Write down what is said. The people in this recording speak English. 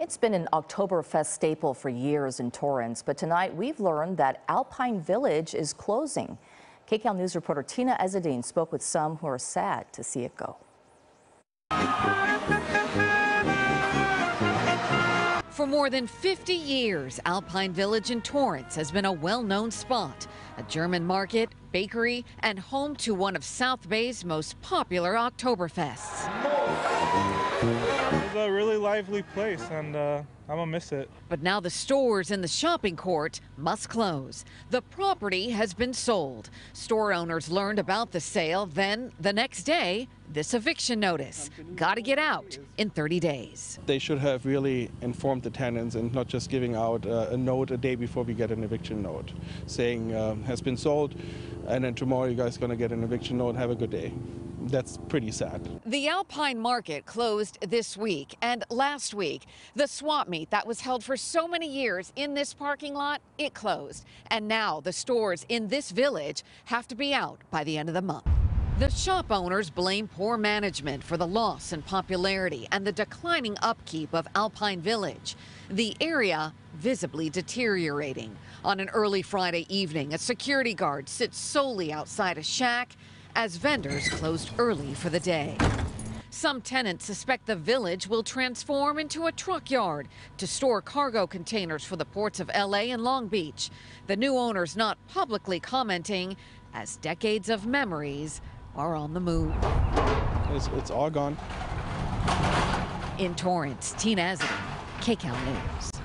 It's been an Oktoberfest staple for years in Torrance, but tonight we've learned that Alpine Village is closing. KCAL News reporter Tena Ezzeddine spoke with some who are sad to see it go. For more than 50 years, Alpine Village in Torrance has been a well-known spot, a German market, bakery, and home to one of South Bay's most popular Oktoberfests. It's a really lively place, and uh, I'm gonna miss it. But now the stores in the shopping court must close. The property has been sold. Store owners learned about the sale, then the next day, this eviction notice. Got to get out in 30 days. They should have really informed the tenants and not just giving out uh, a note a day before we get an eviction note saying uh, has been sold, and then tomorrow you guys going to get an eviction note. Have a good day that's pretty sad. The Alpine Market closed this week and last week. The swap meet that was held for so many years in this parking lot, it closed. And now the stores in this village have to be out by the end of the month. The shop owners blame poor management for the loss in popularity and the declining upkeep of Alpine Village. The area visibly deteriorating. On an early Friday evening, a security guard sits solely outside a shack as vendors closed early for the day. Some tenants suspect the village will transform into a truck yard to store cargo containers for the ports of LA and Long Beach. The new owner's not publicly commenting as decades of memories are on the move. It's, it's all gone. In Torrance, Tena Ezzeddine, KCAL News.